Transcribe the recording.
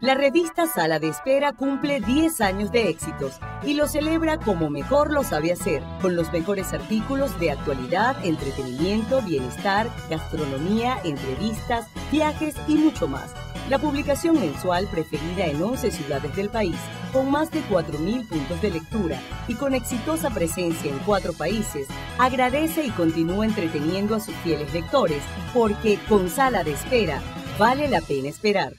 La revista Sala de Espera cumple 10 años de éxitos y lo celebra como mejor lo sabe hacer, con los mejores artículos de actualidad, entretenimiento, bienestar, gastronomía, entrevistas, viajes y mucho más. La publicación mensual preferida en 11 ciudades del país, con más de 4.000 puntos de lectura y con exitosa presencia en cuatro países, agradece y continúa entreteniendo a sus fieles lectores, porque con Sala de Espera vale la pena esperar.